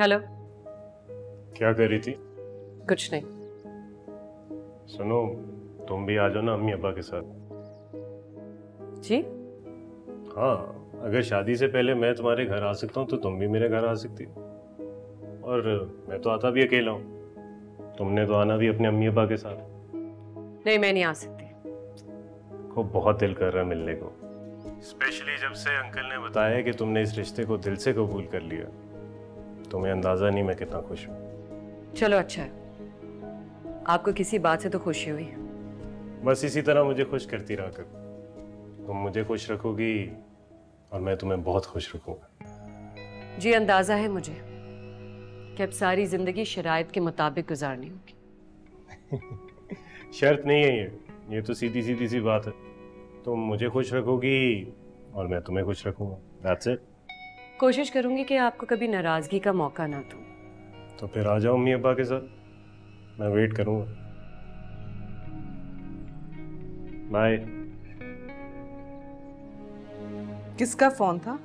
Hello क्या कर रही थी? कुछ नहीं। सुनो तुम भी आ जाओ ना अम्मी अब्बा के साथ। जी? हाँ अगर शादी से पहले मैं तुम्हारे घर आ सकता हूँ तो तुम भी मेरे घर आ सकती हो। और मैं तो आता भी अकेला हूँ। तुमने तो आना भी अपने अम्मी अब्बा के साथ। नहीं मैं नहीं आ सकती। को बहुत दिल कर रहा है मिलने को। स्पेशली जब से अंकल ने बताया कि तुमने इस रिश्ते को दिल से कबूल कर लिया। तुम्हें अंदाज़ा नहीं मैं कितना खुश हूँ। चलो अच्छा है। आपको किसी बात से तो खुशी हुई। बस इसी तरह मुझे खुश करती रहा कर। तुम मुझे खुश रखोगी और मैं तुम्हें बहुत खुश रखूँगा। जी अंदाज़ा है मुझे कि अब सारी ज़िंदगी शराइत के मुताबिक गुजारनी होगी। शर्त नहीं है ये। ये तो सीधी सीधी सी बात है। तुम मुझे खुश रखोगी और मैं तुम्हें खुश रखूँगा। दैट्स इट कोशिश करूँगी कि आपको कभी नाराज़गी का मौका ना दूँ। तो फिर आ जाओ अम्मी अब्बा के साथ। मैं वेट करूँगा। बाय किसका फ़ोन था?